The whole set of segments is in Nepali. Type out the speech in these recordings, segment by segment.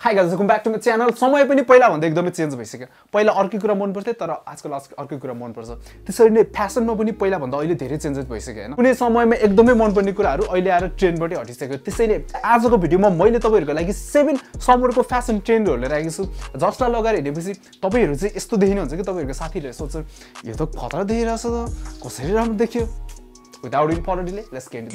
Hi guys welcome back to my channel समय पनि पहिलाभन्दा एकदमै चेन्ज भइसक्यो। पहिला अर्कै कुरा मन पर्थ्यो तर आजकल आज अर्कै कुरा मनपर्छ। त्यसरी नै फ्यासनमा पनि पहिलाभन्दा अहिले धेरै चेन्जेस भइसक्यो होइन? कुनै समयमा एकदमै मनपर्ने कुराहरू अहिले आएर ट्रेन्डबाटै हटिसक्यो। त्यसैले आजको भिडियोमा मैले तपाईँहरूको लागि सेभेन समरको फ्यासन ट्रेन्डहरू लिएर आएको छु। जसलाई लगाएर हिँडेपछि तपाईँहरू चाहिँ यस्तो देखिनुहुन्छ कि तपाईँहरूको साथीहरूले सोध्छ यो त खतरा देखिरहेछ त कसरी राम्रो देखियो? Without any further delay let's get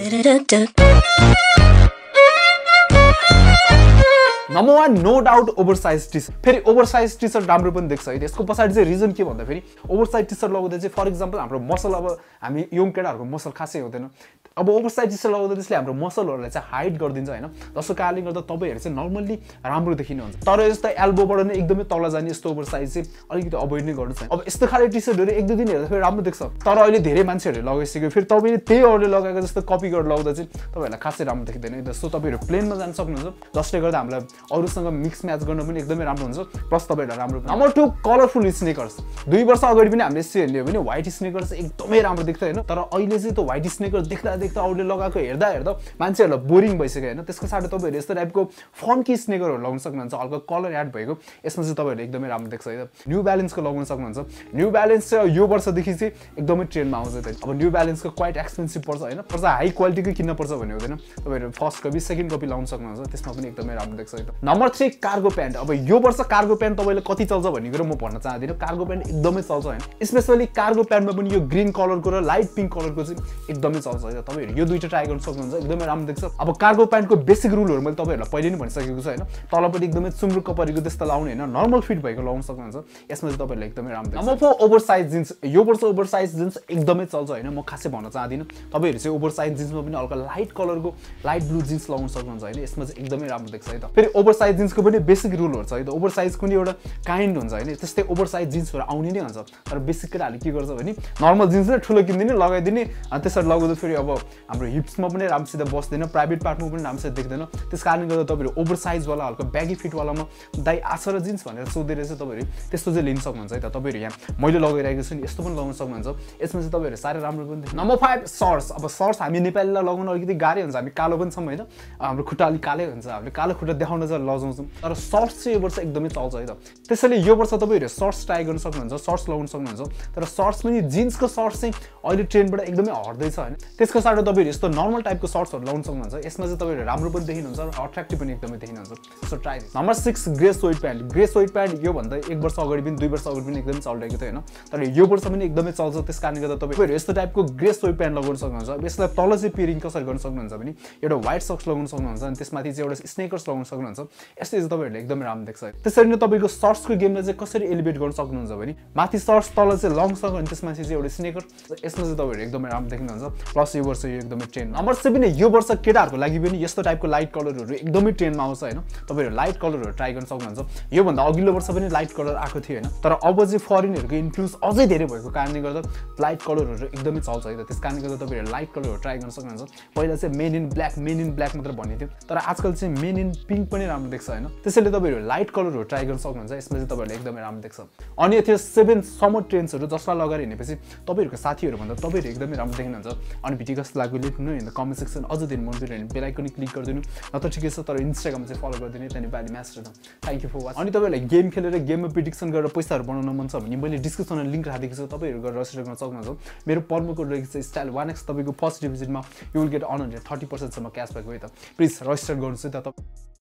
number one no doubt oversize T shirt फेरि ओभर साइज टी सर्ट राम्रो पनि देख्छ है यसको पछाडि चाहिँ रिजन के भन्दा फेरि ओभर साइज टी सर्ट लगाउँदा चाहिँ फर इक्जाम्पल हाम्रो मसल अब हामी यङ केटाहरूको मसल खासै हुँदैन। अब ओभर साइज टी सर्ट लगाउँदा त्यसले हाम्रो मसलहरूलाई चाहिँ हाइट गरिदिन्छ होइन? जसको कारणले गर्दा तपाईँहरू चाहिँ नर्मल्ली राम्रो देखिनुहुन्छ। तर यस्तो एल्बोबाट नै एकदमै तल जाने यस्तो ओभर साइज चाहिँ अलिकति अभोइड नै गर्नु अब यस्तो खाले टी सर्टहरू एक दुई दिन हेर्दा फेरि राम्रो देख्छ। तर अहिले धेरै मान्छेहरूले लगाइसक्यो। फेरि तपाईँले त्यही अरूले लगाएको जस्तो कपी गरेर लगाउँदा चाहिँ तपाईँहरूलाई खासै राम्रो देखिँदैन। जस्तो तपाईँहरू प्लेनमा जान सक्नुहुन्छ। जसले गर्दा हामीलाई अरूसँग मिक्स म्याच गर्न पनि एकदमै राम्रो हुन्छ। प्लस तपाईँहरूलाई राम्रो नम्बर टू कलरफुल स्नेकर्स दुई वर्ष अगाडि पनि हामीले यस्तो हेर्ने हो भने व्हाइट स्नेकर्स एकदमै राम्रो देख्छ होइन? तर अहिले चाहिँ त्यो व्हाइट स्नेकर देख्दा देख्दा अरूले लगाएको हेर्दा हेर्दा मान्छेहरूलाई बोरिङ भइसक्यो होइन? त्यसको साटो तपाईँहरू यस्तो टाइपको फन्की स्नेकरहरू लगाउन सक्नुहुन्छ हल्का कलर एड भएको। यसमा चाहिँ तपाईँहरूले एकदमै राम्रो देख्छ है न्यू ब्यालेन्सको लगाउन सक्नुहुन्छ। न्यू ब्यालेन्स चाहिँ यो वर्षदेखि चाहिँ एकदमै ट्रेन्डमा आउँछ अब न्यू ब्यालेन्सको क्वाइट एक्सपेन्सिभ पर्छ होइन? पर्छ हाई क्वालिटीकै किन्न पर्छ भन्ने हुँदैन। तपाईँहरू फर्स्ट कपी सेकेन्ड कपी लगाउन सक्नुहुन्छ। त्यसमा पनि एकदमै राम्रो देख्छ है नम्बर थ्री कार्गो प्यान्ट अब यो वर्ष कार्गो प्यान्ट तपाईँले कति चल्छ भन्ने कुरो म भन्न चाहदिनँ। कार्गो प्यान्ट एकदमै चल्छ होइन। स्पेसली कार्गो प्यान्टमा पनि यो ग्रिन कलरको र लाइट पिङ्क कलरको चाहिँ एकदमै चल्छ तपाईँहरू यो दुइटा ट्राई गर्न सक्नुहुन्छ। एकदमै राम्रो देख्छ। अब कार्गो प्यान्टको बेसिक रुलहरू मैले तपाईँहरूलाई पहिले नै भनिसकेको छु होइन। तलपट्टि एकदमै चुम्रुक्क परेको त्यस्तो लाउने होइन। नर्मल फिट भएको लाउन सक्नुहुन्छ। यसमा चाहिँ तपाईँहरूलाई एकदमै राम्रो number four over size jeans यो वर्ष ओभर साइज जिन्स एकदमै चल्छ होइन। म खासै भन्न चाहदिनँ। तपाईँहरू चाहिँ ओभर साइज जिन्समा पनि हल्का लाइट कलरको लाइट ब्लू जिन्स लगाउन सक्नुहुन्छ होइन। यसमा चाहिँ एकदमै राम्रो देख्छ है त। फेरि ओभर साइज जिन्सको पनि बेसिक रुलहरू छ है त ओभर साइज पनि एउटा काइन्ड हुन्छ होइन। त्यस्तै ओभर साइज जिन्सहरू आउने नै हुन्छ। तर बेसिक केटाहरूले के गर्छ भने नर्मल जिन्स नै ठुलो किनिदिने लगाइदिने त्यसरी लगाउँदा फेरि अब हाम्रो हिप्समा पनि राम्रोसित बस्दैन प्राइभेट पार्टमा पनि राम्रोसित देख्दैन। त्यस कारणले गर्दा तपाईँहरू ओभर साइजवाला हल्का ब्यागी फिटवालामा दाइ आछ र जिन्स भनेर सोधेर चाहिँ तपाईँहरू। त्यस्तो चाहिँ लिन सक्नुहुन्छ है त तपाईँहरू यहाँ। मैले लगाइरहेको छु नि यस्तो पनि लगाउन सक्नुहुन्छ। यसमा चाहिँ तपाईँहरू साह्रै राम्रो पनि नम्बर फाइभ सर्ट्स अब सर्ट्स हामी नेपालीलाई लगाउन अलिकति गाह्रै हुन्छ। हामी कालो पनि छौँ होइन। हाम्रो खुट्टा अलिक कालै हुन्छ। हामीले कालो खुट्टा देखाउन चाहिँ लजाउँछौँ तर सर्ट्स चाहिँ यो वर्ष एकदमै चल्छ है त। त्यसैले यो वर्ष तपाईँहरू सर्ट्स ट्राई गर्न सक्नुहुन्छ सर्ट्स लगाउन सक्नुहुन्छ। तर सर्ट्स पनि जिन्सको सर्ट्स चाहिँ अहिले ट्रेन्डबाट एकदमै हट्दैछ होइन। त्यसको साटो तपाईँहरू यस्तो नर्मल टाइपको सर्ट्सहरू लगाउन सक्नुहुन्छ। यसमा चाहिँ तपाईँहरू राम्रो पनि देखिनुहुन्छ र अट्र्याक्टिभ पनि एकदमै देखिनुहुन्छ। So try number six grey sweat pant grey sweat pant योभन्दा एक वर्ष अगाडि पनि दुई वर्ष अगाडि पनि एकदमै चलिरहेको थियो होइन। तर यो वर्ष पनि एकदमै चल्छ त्यस कारणले गर्दा तपाईँहरू यस्तो टाइपको ग्रे स्वेट प्यान्ट लगाउन सक्नुहुन्छ। यसलाई तल चाहिँ पिरिङ कसरी गर्न सक्नुहुन्छ भने एउटा व्हाइट सक्स लगाउन सक्नुहुन्छ अनि त्यसमाथि चाहिँ एउटा स्नेकर्स लगाउन सक्नुहुन्छ। यस्तै चाहिँ तपाईँहरूले एकदमै राम्रो देख्छ। त्यसरी नै तपाईँको सर्ट्सको गेमलाई चाहिँ कसरी एलिभेट गर्न सक्नुहुन्छ भने माथि सर्ट्स तल चाहिँ लङ सक्यो अनि त्यसमाथि चाहिँ एउटा स्नेकर यसमा चाहिँ तपाईँहरू एकदमै राम्रो देख्नुहुन्छ। प्लस यो वर्ष यो एकदमै ट्रेन्ड नम्बर सेभेन यो वर्ष केटाहरूको लागि पनि यस्तो टाइपको लाइट कलरहरू एकदमै ट्रेन्डमा आउँछ होइन। तपाईँहरू लाइट कलरहरू ट्राई गर्न सक्नुहुन्छ। योभन्दा अघिल्लो वर्ष पनि लाइट कलर आएको थियो होइन। तर अब चाहिँ फरेनहरूको इन्फ्लुएन्स अझै धेरै भएको कारणले गर्दा लाइट कलरहरू एकदमै चल्छ है त। त्यस कारणले गर्दा तपाईँहरू लाइट कलरहरू ट्राई गर्न सक्नुहुन्छ। पहिला चाहिँ men in black men in black मात्र भन्ने थियो। तर आजकल चाहिँ मेन इन पिङ्क पनि राम्रो देख्छ होइन? त्यसैले तपाईँहरू लाइट कलरहरू ट्राई गर्न सक्नुहुन्छ। यसमा चाहिँ तपाईँहरूले एकदमै राम्रो देख्छ। अनि थियो सेभेन समर ट्रेन्ड्सहरू जसलाई लगाएर हिँडेपछि तपाईँहरूको साथीहरू भन्दा तपाईँहरू एकदमै राम्रो देखिनुहुन्छ। अनि भिडियो कस्तो लाग्यो लेख्नु इन कमेन्ट सेक्सन अझ दिन मन पऱ्यो भने बेलाइकन क्लिक गरिदिनु। नत्र ठिकै छ तर इन्स्टाग्राम चाहिँ फलो गरिदिनु। त्यहाँदेखि नेपाली म्याच र थ्याङ्क यू फर वाच अनि तपाईँहरूलाई गेम खेलेर गेममा प्रिडिक्सन गरेर पैसाहरू बनाउन मन छ भने मैले डिस्क्रिप्सनमा लिङ्क राखेको छु। तपाईँहरू गरेर रजिस्टर गर्न सक्नुहुन्छ। मेरो पर्मो कोड रहेको छ स्टाइल वान एक्स तपाईँको first डिभिजनमा you will get hundred thirty पर्सेन्टसम्म cash भएको है त। प्लिज रजिस्टर गर्नुहोस् है त